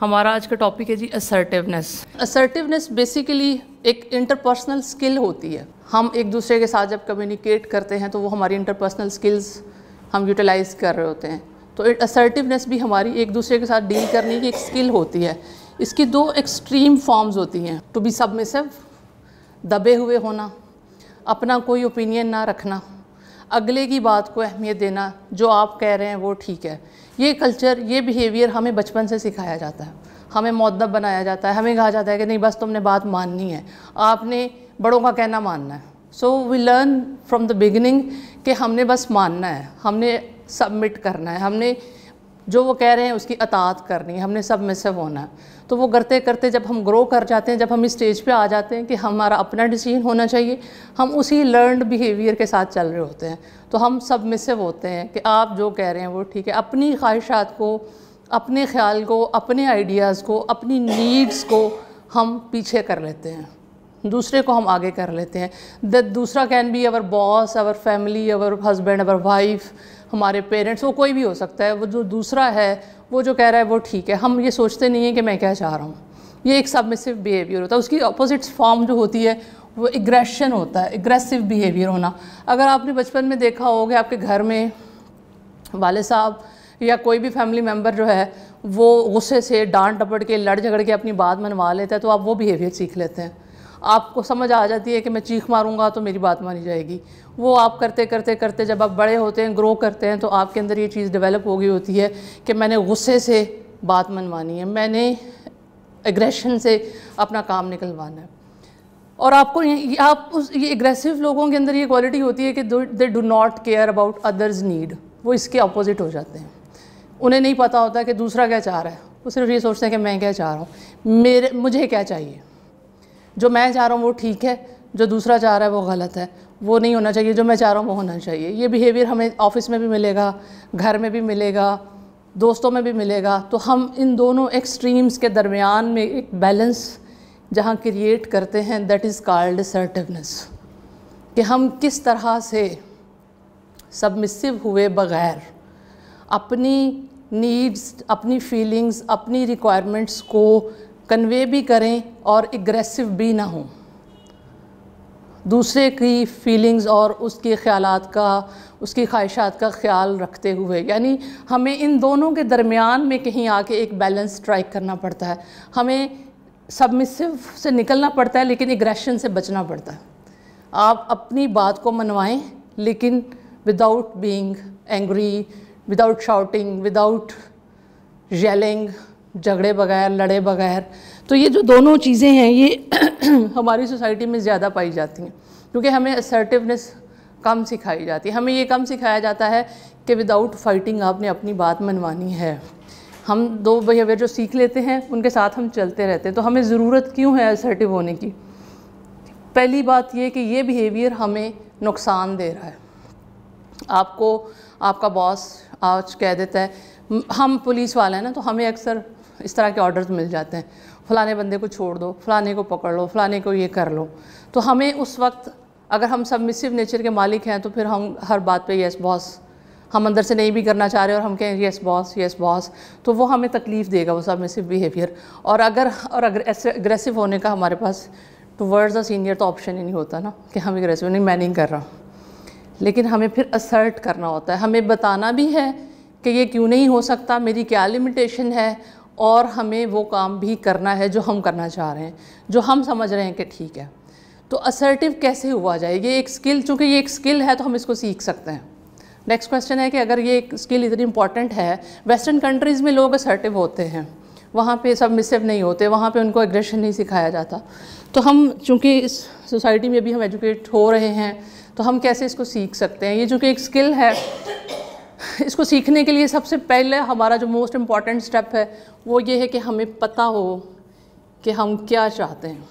हमारा आज का टॉपिक है जी असर्टिवनेस असर्टिवनेस बेसिकली एक इंटरपर्सनल स्किल होती है। हम एक दूसरे के साथ जब कम्युनिकेट करते हैं तो वो हमारी इंटरपर्सनल स्किल्स हम यूटिलाइज कर रहे होते हैं। तो असर्टिवनेस भी हमारी एक दूसरे के साथ डील करने की एक स्किल होती है। इसकी दो एक्सट्रीम फॉर्म्स होती हैं। टू बी सबमिसिव दबे हुए होना, अपना कोई ओपिनियन ना रखना। अगले की बात को अहमियत देना, जो आप कह रहे हैं, वो ठीक है। ये कल्चर ये बिहेवियर हमें बचपन से सिखाया जाता है। हमें मदब बनाया जाता है। हमें कहा जाता है कि नहीं, बस तुमने बात माननी है। आपने बड़ों का कहना मानना है। So we learn from the beginning कि हमने बस मानना है। हमने सबमिट करना है। हमने जो वो कह रहे हैं, उसकी अतात करनी हमने सब में से होना तो वो करते करते जब हम ग्रो कर जाते हैं, जब हम इस स्टेज पे आ जाते हैं कि हमारा अपना डिसीज़न होना चाहिए, हम उसी लर्नड बिहेवियर के साथ चल रहे होते हैं। तो हम सब में से होते हैं कि आप जो कह रहे हैं वो ठीक है। अपनी ख्वाहिशात को, अपने ख्याल को, अपने आइडियाज़ को, अपनी नीड्स को हम पीछे कर लेते हैं। दूसरे को हम आगे कर लेते हैं। दूसरा can be our boss our family our husband our wife हमारे पेरेंट्स, वो कोई भी हो सकता है, वो जो दूसरा है, वो जो कह रहा है वो ठीक है। हम ये सोचते नहीं हैं कि मैं क्या चाह रहा हूँ। ये एक सबमिसिव बिहेवियर होता है। उसकी अपोजिट फॉर्म जो होती है, वो एग्रेशन होता है। एग्रेसिव बिहेवियर होना। अगर आपने बचपन में देखा होगा आपके घर में वाले साहब या कोई भी फैमिली मेंबर जो है, वो गुस्से से डांट डपट के, लड़ झगड़ के अपनी बात मनवा लेता है तो आप वो बिहेवियर सीख लेते हैं। आपको समझ आ जाती है कि मैं चीख मारूँगा तो मेरी बात मानी जाएगी। वो आप करते करते करते जब आप बड़े होते हैं ग्रो करते हैं तो आपके अंदर ये चीज़ डेवलप हो गई होती है कि मैंने गुस्से से बात मनवानी है, मैंने एग्रेशन से अपना काम निकलवाना है। और आपको ये आप उस, ये एग्रेसिव लोगों के अंदर ये क्वालिटी होती है कि they do not care about others need वो इसके अपोजिट हो जाते हैं। उन्हें नहीं पता होता कि दूसरा क्या चाह रहा है। वो सिर्फ़ ये सोचते हैं कि मैं क्या चाह रहा हूँ। मेरे, मुझे क्या चाहिए? जो मैं चाह रहा हूँ वो ठीक है, जो दूसरा चाह रहा है वो गलत है। वो नहीं होना चाहिए, जो मैं चाह रहा हूँ वो होना चाहिए। ये बिहेवियर हमें ऑफ़िस में भी मिलेगा, घर में भी मिलेगा, दोस्तों में भी मिलेगा। तो हम इन दोनों एक्सट्रीम्स के दरमियान में एक बैलेंस जहाँ क्रिएट करते हैं दैट इज़ कॉल्ड सर्टिवनेस कि हम किस तरह से सबमिसिव हुए बग़ैर अपनी नीड्स अपनी फीलिंग्स अपनी रिक्वायरमेंट्स को कन्वे भी करें और एग्रेसिव भी ना हों। दूसरे की फीलिंग्स और उसके ख्याल का, उसकी ख्वाहिशात का ख्याल रखते हुए, यानी हमें इन दोनों के दरमियान में कहीं आके एक बैलेंस स्ट्राइक करना पड़ता है। हमें सबमिसिव से निकलना पड़ता है, लेकिन एग्रेशन से बचना पड़ता है। आप अपनी बात को मनवाएँ, लेकिन without being angry without shouting without yelling झगड़े बगैर, लड़े बगैर। तो ये जो दोनों चीज़ें हैं, ये हमारी सोसाइटी में ज़्यादा पाई जाती हैं, क्योंकि हमें असर्टिवनेस कम सिखाई जाती है। हमें ये कम सिखाया जाता है कि विदाउट फाइटिंग आपने अपनी बात मनवानी है। हम दो बिहेवियर जो सीख लेते हैं, उनके साथ हम चलते रहते हैं तो हमें ज़रूरत क्यों है असर्टिव होने की? पहली बात ये कि ये बिहेवियर हमें नुकसान दे रहा है। आपको, आपका बॉस आज कह देता है, हम पुलिस वाले हैं ना तो हमें अक्सर इस तरह के ऑर्डर्स मिल जाते हैं। फ़लाने बंदे को छोड़ दो, फ़लाने को पकड़ लो, फ़लाने को ये कर लो। तो हमें उस वक्त अगर हम सबमिसिव नेचर के मालिक हैं तो फिर हम हर बात पे यस बॉस हम अंदर से नहीं भी करना चाह रहे और हम कहें यस बॉस यस बॉस तो वो हमें तकलीफ़ देगा, वो सबमिसिव बिहेवियर और अगर और अगर एग्रेसिव होने का हमारे पास टू वर्ड्स अ सीनियर तो ऑप्शन ही नहीं होता ना, कि हम एग्रेसिव नहीं, मैं नहीं कर रहा। लेकिन हमें फिर असर्ट करना होता है। हमें बताना भी है कि ये क्यों नहीं हो सकता, मेरी क्या लिमिटेशन है और हमें वो काम भी करना है जो हम करना चाह रहे हैं, जो हम समझ रहे हैं कि ठीक है। तो असर्टिव कैसे हुआ जाए? ये एक स्किल चूँकि ये एक स्किल है तो हम इसको सीख सकते हैं। नेक्स्ट क्वेश्चन है कि अगर ये एक स्किल इतनी इंपॉर्टेंट है वेस्टर्न कंट्रीज़ में लोग असर्टिव होते हैं। वहाँ पे सब मिसिव नहीं होते, वहाँ पे उनको एग्रेशन नहीं सिखाया जाता। तो हम, चूँकि इस सोसाइटी में भी हम एजुकेट हो रहे हैं तो हम कैसे इसको सीख सकते हैं? ये चूँकि एक स्किल है इसको सीखने के लिए सबसे पहले हमारा जो मोस्ट इंपॉर्टेंट स्टेप है, वो ये है कि हमें पता हो कि हम क्या चाहते हैं।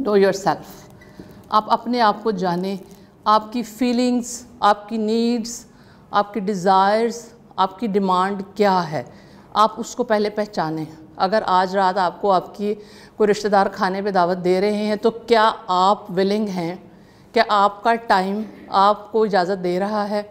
नो योर सेल्फ आप अपने आप को जाने। आपकी फीलिंग्स आपकी नीड्स आपकी डिज़ायर्स आपकी डिमांड क्या है? आप उसको पहले पहचानें। अगर आज रात आपको आपकी कोई रिश्तेदार खाने पे दावत दे रहे हैं तो क्या आप विलिंग हैं? क्या आपका टाइम आपको इजाज़त दे रहा है?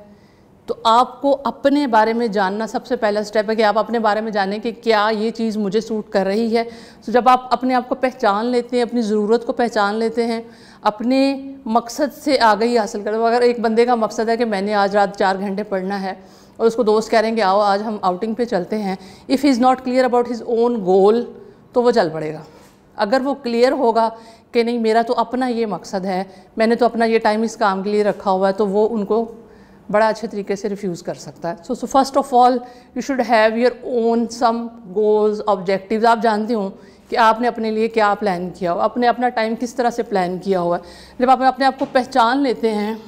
तो आपको अपने बारे में जानना सबसे पहला स्टेप है कि आप अपने बारे में जानें कि क्या ये चीज़ मुझे सूट कर रही है। तो जब आप अपने आप को पहचान लेते हैं, अपनी ज़रूरत को पहचान लेते हैं, अपने मकसद से आगे ही हासिल कर अगर एक बंदे का मकसद है कि मैंने आज रात चार घंटे पढ़ना है और उसको दोस्त कह रहे हैं कि आओ आज हम आउटिंग पे चलते हैं if is not clear about his own goal तो वो चल पड़ेगा। अगर वो क्लियर होगा कि नहीं, मेरा तो अपना ये मकसद है, मैंने तो अपना ये टाइम इस काम के लिए रखा हुआ है तो वो उनको बड़ा अच्छे तरीके से रिफ्यूज़ कर सकता है। So so first of all you should have your own some goals objectives आप जानते हो कि आपने अपने लिए क्या प्लान किया हो। आपने अपना टाइम किस तरह से प्लान किया हुआ है। जब आप अपने आप को पहचान लेते हैं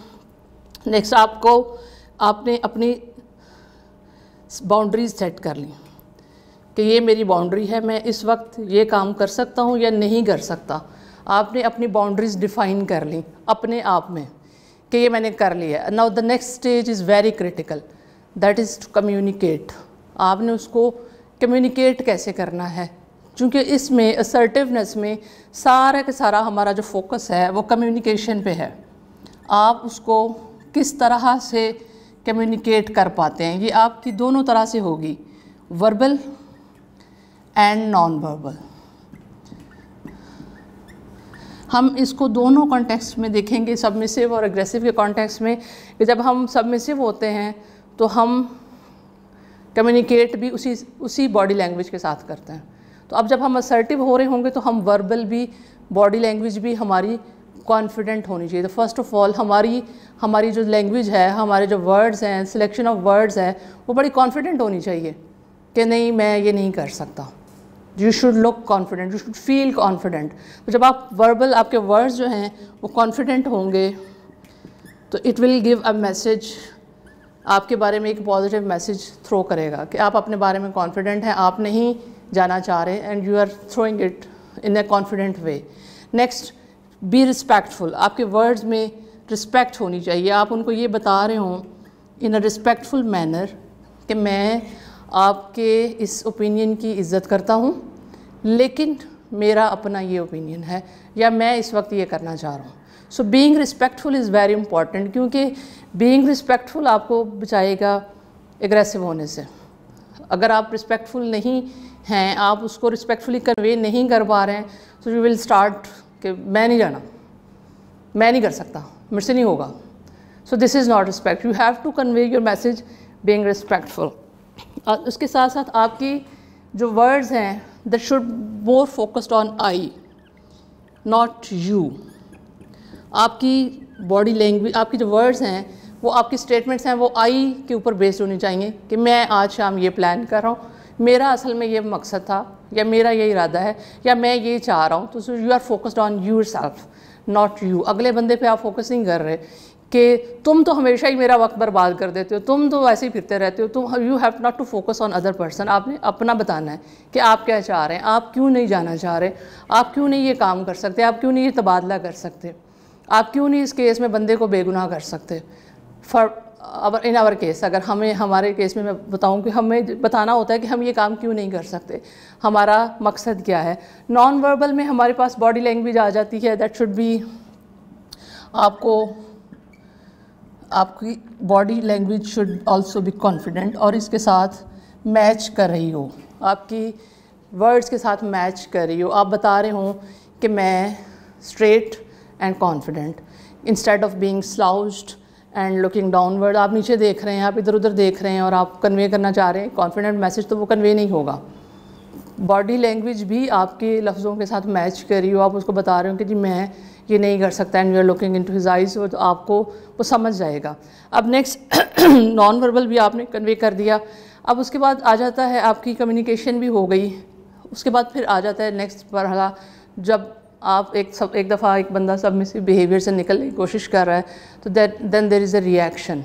नेक्स्ट आपको आपने अपनी बाउंड्रीज सेट कर ली कि ये मेरी बाउंड्री है, मैं इस वक्त ये काम कर सकता हूँ या नहीं कर सकता। आपने अपनी बाउंड्रीज डिफ़ाइन कर ली अपने आप में। कि ये मैंने कर लिया now the next stage is very critical that is to communicate आपने उसको कम्युनिकेट कैसे करना है? क्योंकि इसमें असर्टिवनेस में सारा के सारा हमारा जो फोकस है, वो कम्युनिकेशन पे है। आप उसको किस तरह से कम्युनिकेट कर पाते हैं? ये आपकी दोनों तरह से होगी। वर्बल एंड नॉन वर्बल हम इसको दोनों कॉन्टेक्स्ट में देखेंगे सबमिसिव और एग्रेसिव के कॉन्टेक्स्ट में, कि जब हम सबमिसिव होते हैं तो हम कम्युनिकेट भी उसी उसी बॉडी लैंग्वेज के साथ करते हैं। तो अब जब हम असर्टिव हो रहे होंगे तो हम वर्बल भी बॉडी लैंग्वेज भी हमारी कॉन्फिडेंट होनी चाहिए। तो फ़र्स्ट ऑफ़ ऑल हमारी हमारी जो लैंग्वेज है, हमारे जो वर्ड्स हैं सिलेक्शन ऑफ़ वर्ड्स है, वो बड़ी कॉन्फिडेंट होनी चाहिए कि नहीं, मैं ये नहीं कर सकता। You should look confident you should feel confident तो जब आप वर्बल आपके वर्ड्स जो हैं, वो कॉन्फिडेंट होंगे तो it will give a message आपके बारे में एक पॉजिटिव मैसेज थ्रो करेगा कि आप अपने बारे में कॉन्फिडेंट हैं, आप नहीं जाना चाह रहे and you are throwing it in a confident way next be respectful आपके वर्ड्स में रिस्पेक्ट होनी चाहिए. आप उनको ये बता रहे हों इन अ रिस्पेक्टफुल मैनर कि मैं आपके इस ओपिनियन की इज़्ज़त करता हूँ, लेकिन मेरा अपना ये ओपिनियन है, या मैं इस वक्त ये करना चाह रहा हूँ। So being respectful is very important क्योंकि बीइंग रिस्पेक्टफुल आपको बचाएगा एग्रेसिव होने से। अगर आप रिस्पेक्टफुल नहीं हैं, आप उसको रिस्पेक्टफुली कन्वे नहीं कर पा रहे हैं तो यू विल स्टार्ट कि मैं नहीं जाना, मैं नहीं कर सकता, मेरे नहीं होगा। So this is not respect you have to convey your message being respectful और उसके साथ साथ आपकी जो वर्ड्स हैं that should more focused on I not you आपकी बॉडी लैंग्वेज आपकी जो वर्ड्स हैं, वो आपकी स्टेटमेंट्स हैं, वो आई के ऊपर बेस्ड होनी चाहिए कि मैं आज शाम ये प्लान कर रहा हूँ। मेरा असल में ये मकसद था, या मेरा ये इरादा है, या मैं ये चाह रहा हूँ। तो you are focused on yourself not you अगले बंदे पे आप फोकस नहीं कर रहे कि तुम तो हमेशा ही मेरा वक्त बर्बाद कर देते हो, तुम तो ऐसे ही फिरते रहते हो, तुम you have not to focus on other person आपने अपना बताना है कि आप क्या चाह रहे हैं, आप क्यों नहीं जाना चाह रहे, आप क्यों नहीं ये काम कर सकते, आप क्यों नहीं ये तबादला कर सकते, आप क्यों नहीं इस केस में बंदे को बेगुनाह कर सकते? For our in our case अगर हमें, हमारे केस में मैं बताऊँ कि हमें बताना होता है कि हम ये काम क्यों नहीं कर सकते, हमारा मकसद क्या है? नॉन वर्बल में हमारे पास बॉडी लैंग्वेज आ जाती है दैट शुड बी आपको आपकी body language should also be confident और इसके साथ मैच कर रही हो। आपकी वर्ड्स के साथ मैच कर रही हो। आप बता रहे हो कि मैं straight and confident instead of being slouched and looking downward आप नीचे देख रहे हैं, आप इधर उधर देख रहे हैं और आप कन्वे करना चाह रहे हैं। कॉन्फिडेंट मैसेज तो वो कन्वे नहीं होगा। बॉडी लैंग्वेज भी आपके लफ्ज़ों के साथ मैच कर रही हो। आप उसको बता रहे हो कि जी मैं ये नहीं कर सकता and you are looking into his eyes तो आपको, वो समझ जाएगा। अब नेक्स्ट नॉन वर्बल भी आपने कन्वे कर दिया। अब उसके बाद आ जाता है, आपकी कम्युनिकेशन भी हो गई। उसके बाद फिर आ जाता है नेक्स्ट मरहला, जब आप एक सब, एक दफ़ा एक बंदा सब में से बिहेवियर से निकलने की कोशिश कर रहा है तो then there is a reaction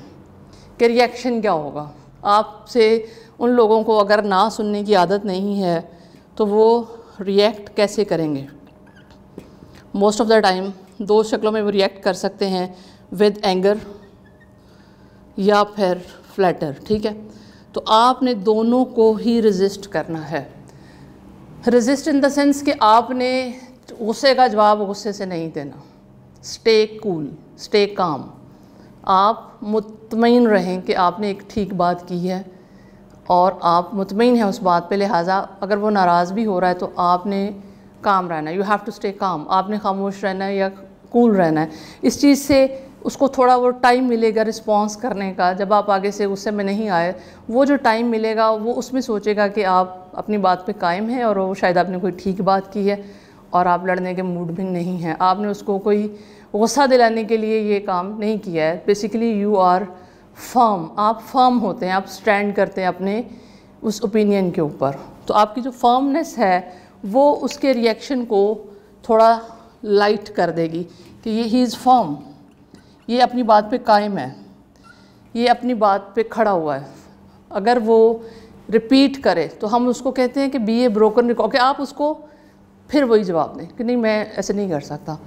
कि रिएक्शन क्या होगा? आपसे उन लोगों को अगर ना सुनने की आदत नहीं है तो वो रिएक्ट कैसे करेंगे? मोस्ट ऑफ़ द टाइम दो शक्लों में वो रिएक्ट कर सकते हैं विद एंगर या फिर फ्लैटर ठीक है? तो आपने दोनों को ही रजिस्ट करना है। रजिस्ट इन द सेंस कि आपने गुस्से का जवाब गुस्से से नहीं देना। स्टे कूल स्टे काम आप मुतमिन रहें कि आपने एक ठीक बात की है और आप मुतमिन हैं उस बात पे, लिहाजा अगर वो नाराज़ भी हो रहा है तो आपने काम रहना you have to stay calm आपने खामोश रहना है या कूल रहना है। इस चीज़ से उसको थोड़ा वो टाइम मिलेगा रिस्पॉन्स करने का। जब आप आगे से गुस्से में नहीं आए, वो जो टाइम मिलेगा, वो उसमें सोचेगा कि आप अपनी बात पे कायम हैं और वो शायद आपने कोई ठीक बात की है और आप लड़ने के मूड भी नहीं हैं। आपने उसको कोई गुस्सा दिलाने के लिए ये काम नहीं किया है। बेसिकली यू आर फर्म आप फर्म होते हैं, आप स्टैंड करते हैं अपने उस ओपिनियन के ऊपर। तो आपकी जो फर्मनेस है वो उसके रिएक्शन को थोड़ा लाइट कर देगी कि ये ही इज़ फॉर्म ये अपनी बात पे कायम है. ये अपनी बात पे खड़ा हुआ है. अगर वो रिपीट करे तो हम उसको कहते हैं कि बी ए ब्रोकन कि आप उसको फिर वही जवाब दें कि नहीं, मैं ऐसे नहीं कर सकता.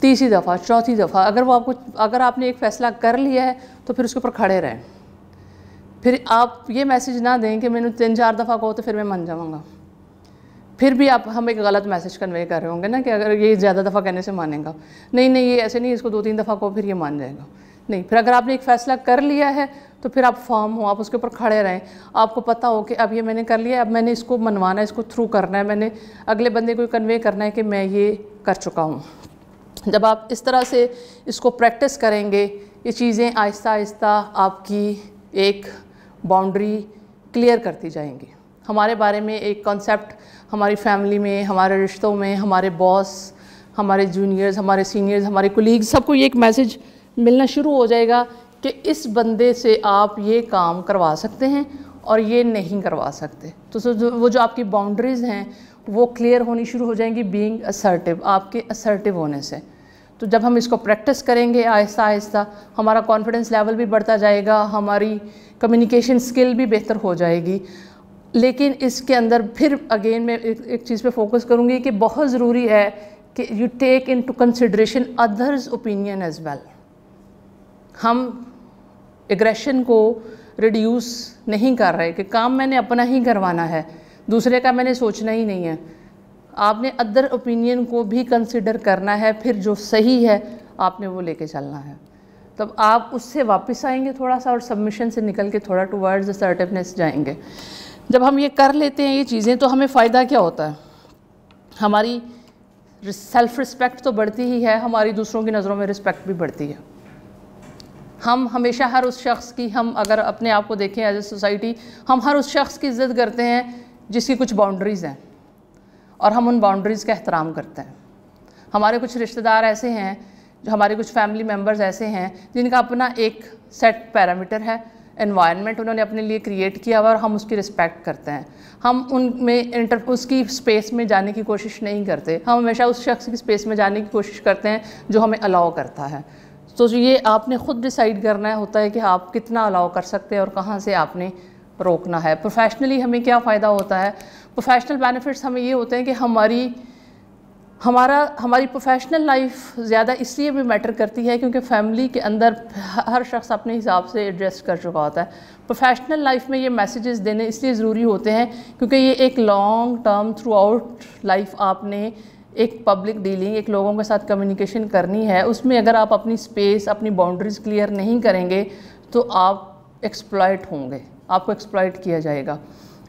तीसरी दफ़ा, चौथी दफ़ा, अगर वो आपको, अगर आपने एक फ़ैसला कर लिया है तो फिर उसके ऊपर खड़े रहें. फिर आप ये मैसेज ना दें कि मैंने तीन चार दफ़ा कहो तो फिर मैं मन जाऊँगा. फिर भी आप, हम एक गलत मैसेज कन्वे कर रहे होंगे ना कि अगर ये ज़्यादा दफ़ा कहने से मानेगा। नहीं नहीं, ये ऐसे नहीं, इसको दो तीन दफ़ा को फिर ये मान जाएगा। नहीं, फिर अगर आपने एक फ़ैसला कर लिया है तो फिर आप फॉर्म हो, आप उसके ऊपर खड़े रहें। आपको पता हो कि अब ये मैंने कर लिया अब मैंने इसको मनवाना है, इसको थ्रू करना है, मैंने अगले बंदे को कन्वे करना है कि मैं ये कर चुका हूँ। जब आप इस तरह से इसको प्रैक्टिस करेंगे, ये चीज़ें आहिस्ता आहिस्ता आपकी एक बाउंड्री क्लियर करती जाएँगी। हमारे बारे में एक कॉन्सेप्ट हमारी फैमिली में, हमारे रिश्तों में, हमारे बॉस हमारे जूनियर्स हमारे सीनियर्स हमारे कोलीग्स सबको ये एक मैसेज मिलना शुरू हो जाएगा कि इस बंदे से आप ये काम करवा सकते हैं और ये नहीं करवा सकते। तो सो वो जो आपकी बाउंड्रीज़ हैं, वो क्लियर होनी शुरू हो जाएँगी बीइंग असर्टिव आपके असर्टिव होने से। तो जब हम इसको प्रैक्टिस करेंगे आहिस्ता आहिस्ता, हमारा कॉन्फिडेंस लेवल भी बढ़ता जाएगा, हमारी कम्युनिकेशन स्किल भी बेहतर हो जाएगी। लेकिन इसके अंदर फिर अगेन मैं एक, एक चीज़ पे फोकस करूँगी कि बहुत ज़रूरी है कि you take into consideration others opinion as well हम एग्रेशन को रिड्यूस नहीं कर रहे कि काम मैंने अपना ही करवाना है दूसरे का मैंने सोचना ही नहीं है। आपने अदर ओपिनियन को भी कंसिडर करना है फिर जो सही है आपने वो लेके चलना है। तब आप उससे वापस आएँगे थोड़ा सा और सबमिशन से निकल के थोड़ा टूवर्ड्स असर्टिवनेस जाएँगे। जब हम ये कर लेते हैं ये चीज़ें तो हमें फ़ायदा क्या होता है? हमारी सेल्फ़ रिस्पेक्ट तो बढ़ती ही है, हमारी दूसरों की नज़रों में रिस्पेक्ट भी बढ़ती है। हम हमेशा हर उस शख्स की, हम अगर अपने आप को देखें एज ए सोसाइटी हम हर उस शख्स की इज़्ज़त करते हैं जिसकी कुछ बाउंड्रीज़ हैं और हम उन बाउंड्रीज़ का एहतराम करते हैं। हमारे कुछ रिश्तेदार ऐसे हैं जो हमारे कुछ फैमिली मेंबर्स ऐसे हैं जिनका अपना एक सेट पैरामीटर है इन्वायरमेंट उन्होंने अपने लिए क्रिएट किया हुआ और हम उसकी रिस्पेक्ट करते हैं। हम उनमें इंटर उसकी स्पेस में जाने की कोशिश नहीं करते। हम हमेशा उस शख्स की स्पेस में जाने की कोशिश करते हैं जो हमें अलाउ करता है। तो ये आपने ख़ुद डिसाइड करना होता है कि आप कितना अलाउ कर सकते हैं और कहाँ से आपने रोकना है। प्रोफेशनली हमें क्या फ़ायदा होता है? प्रोफेशनल बेनिफिट्स हमें ये होते हैं कि हमारी हमारा, हमारी प्रोफेशनल लाइफ ज़्यादा इसलिए भी मैटर करती है क्योंकि फैमिली के अंदर हर शख्स अपने हिसाब से एडजस्ट कर चुका होता है। प्रोफेशनल लाइफ में ये मैसेजेस देने इसलिए ज़रूरी होते हैं क्योंकि ये एक long term throughout life आपने एक पब्लिक डीलिंग एक लोगों के साथ कम्युनिकेशन करनी है। उसमें अगर आप अपनी स्पेस अपनी बाउंड्रीज़ क्लियर नहीं करेंगे तो आप एक्सप्लॉयट होंगे, आपको एक्सप्लॉयट किया जाएगा।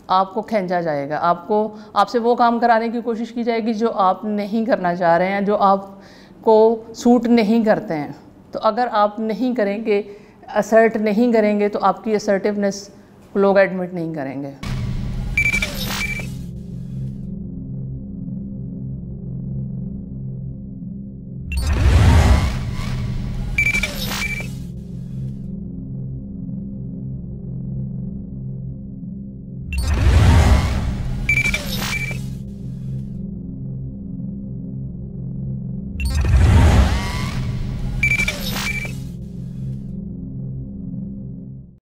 आपको खेंचा जाएगा। आपको, आपसे वो काम कराने की कोशिश की जाएगी जो आप नहीं करना चाह रहे हैं, जो आपको सूट नहीं करते हैं। तो अगर आप नहीं करेंगे असर्ट नहीं करेंगे तो आपकी असर्टिवनेस लोग एडमिट नहीं करेंगे।